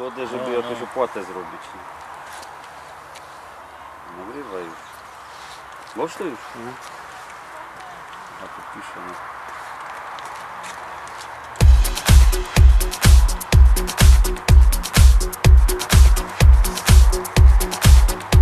Одежу ну, б'є, ну. то що плати зробить. Не вриваю. Влаштуєш? Угу. А тут пішено. Thank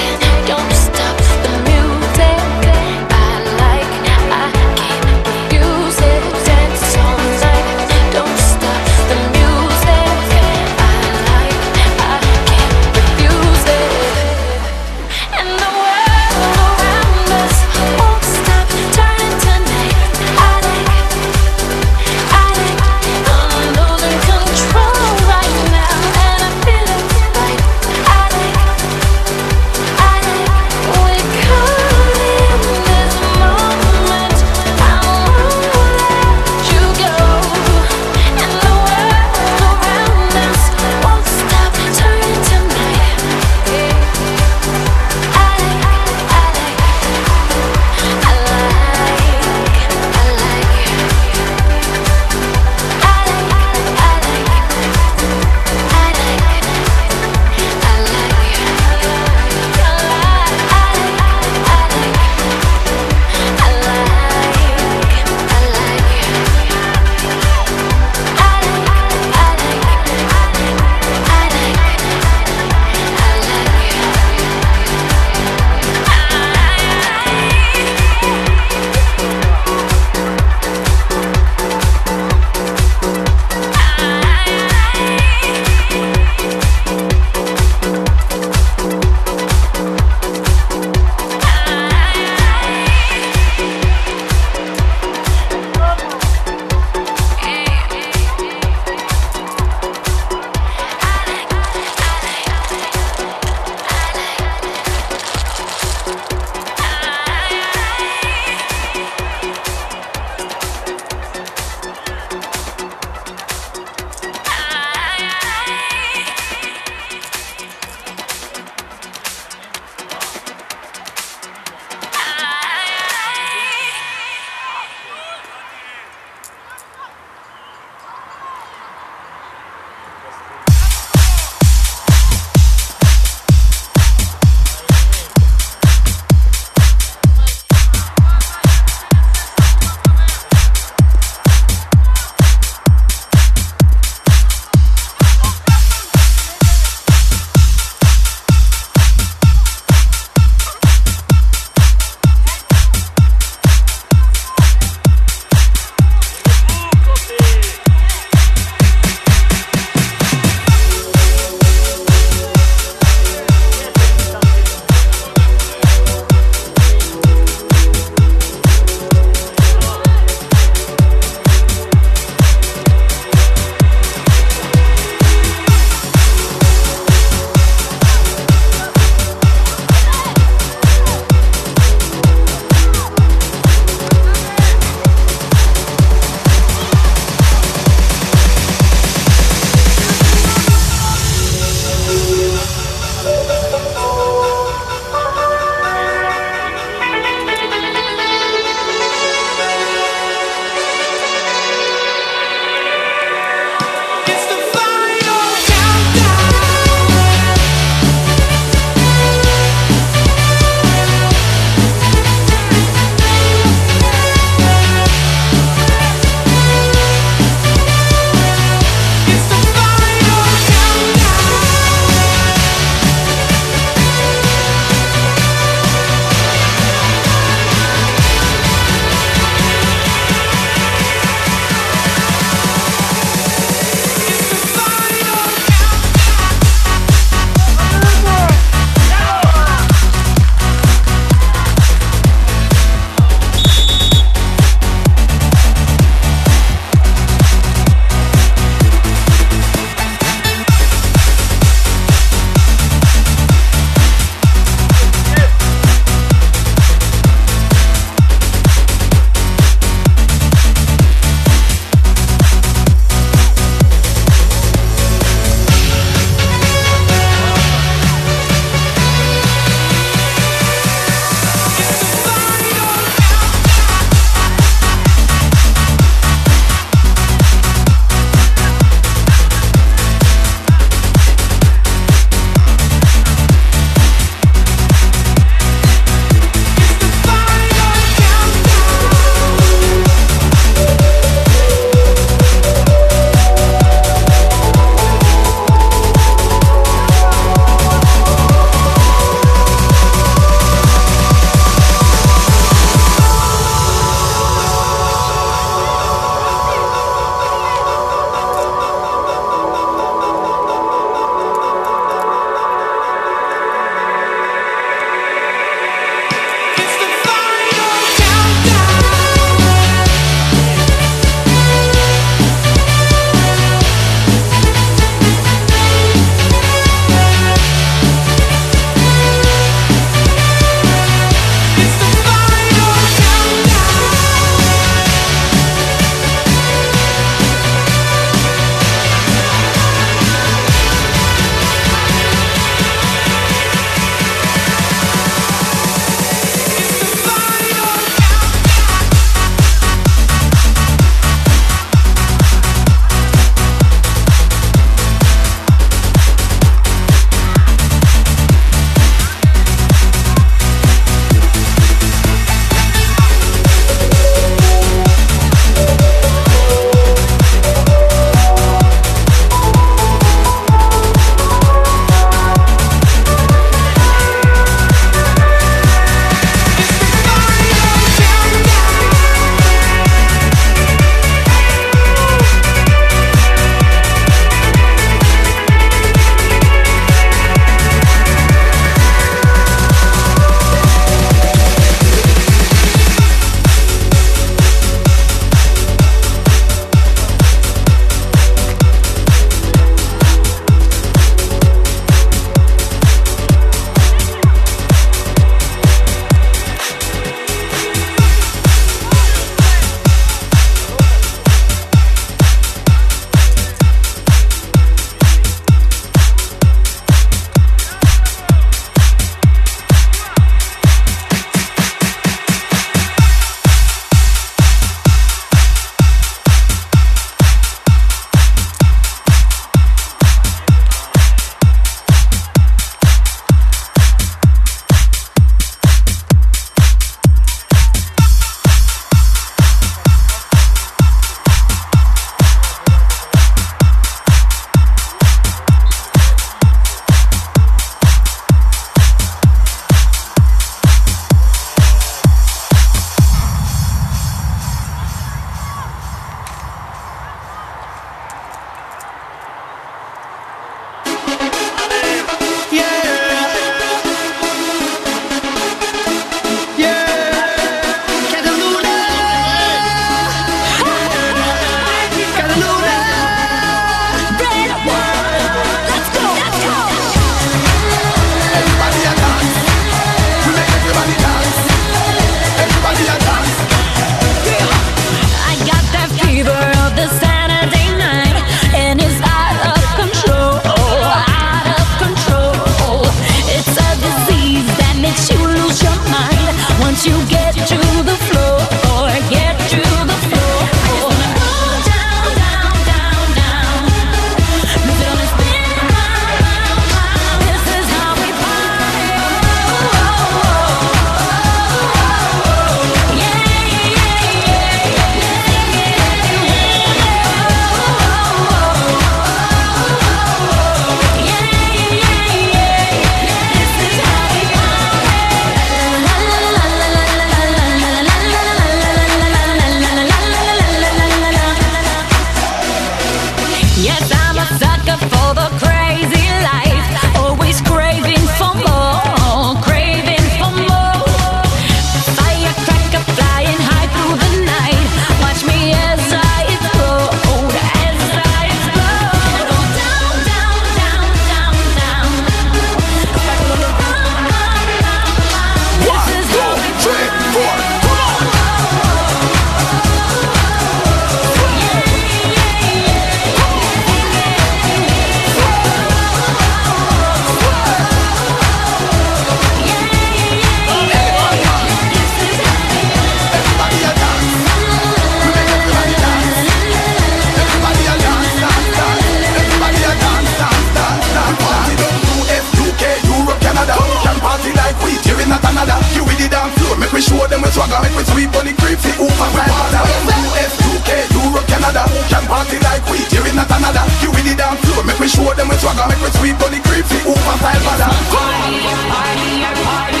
Make we sweet on the creep, see over we border US, UK, Europe, Canada. Can party like we, Here in another You with the damn flow, make we show them we swagger. Make we sweet on the creep, see over style bother Party, party, party,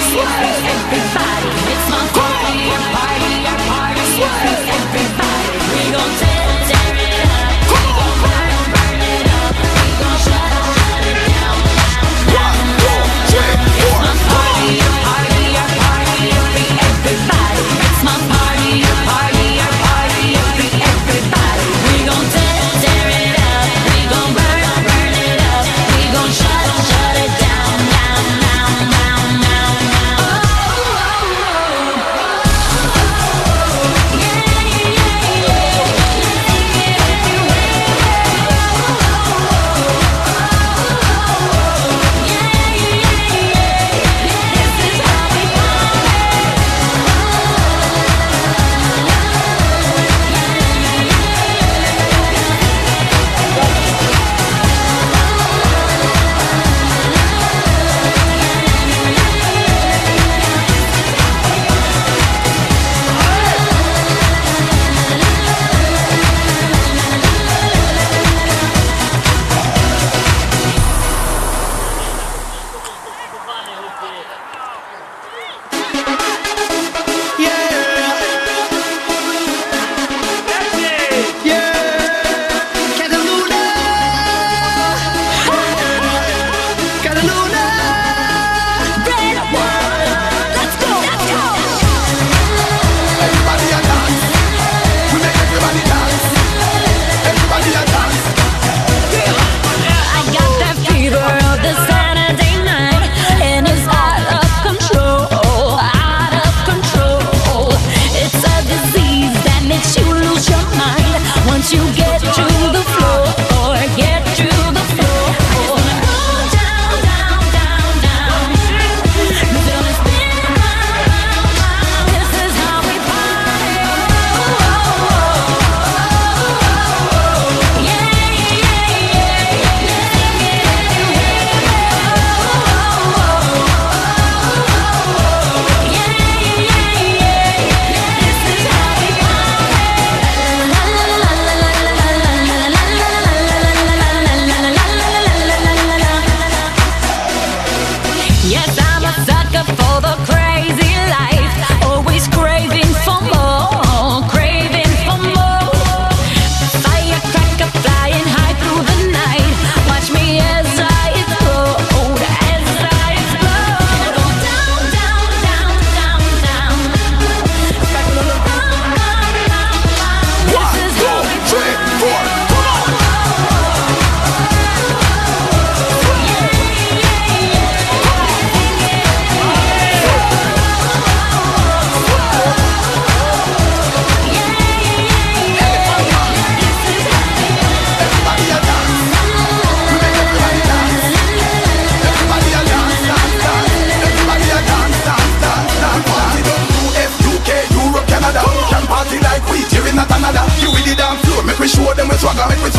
everybody It's my party, party, party, everybody We? Gon' take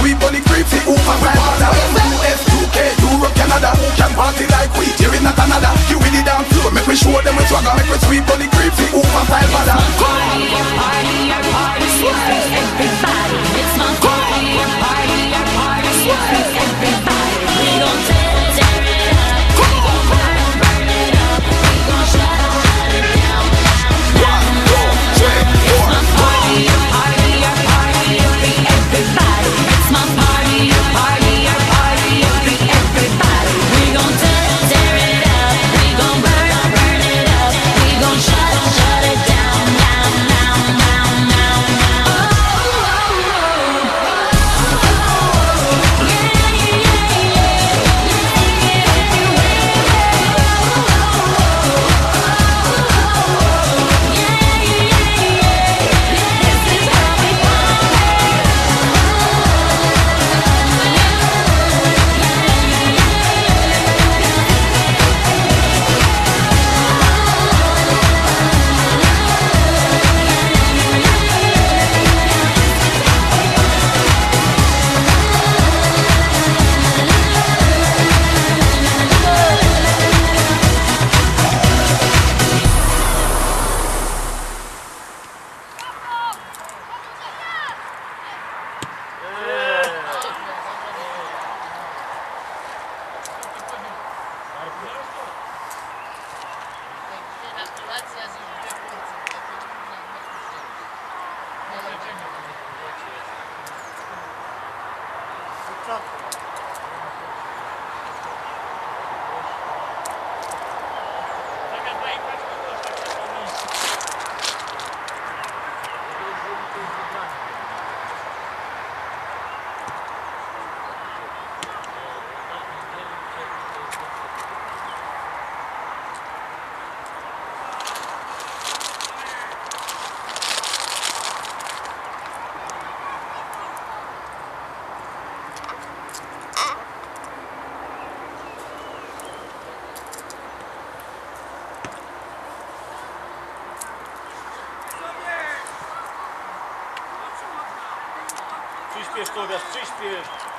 we bully creeps, the Uber we bother US, UK, Europe, Canada. Who can party like we, here in not You with the damn make me show them with swagger. Make me sweet bully creeps, the Uber style bother Party, party, party, everybody. It's my party, party, party, everybody. 辣死 приспешно, без приспешно.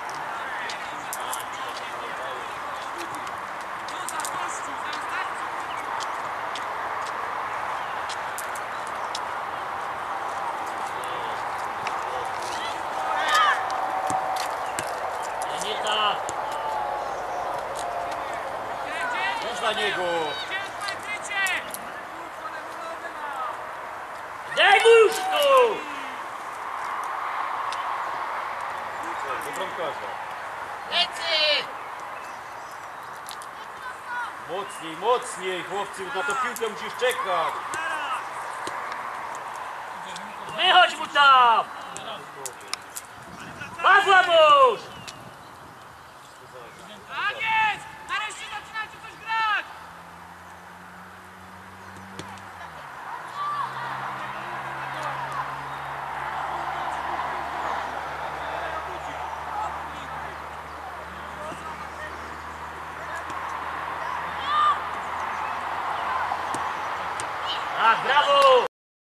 Mocniej, mocniej, chłopcy, na to piłkę musisz czekać. Wychodź mu tam! Pawła musz!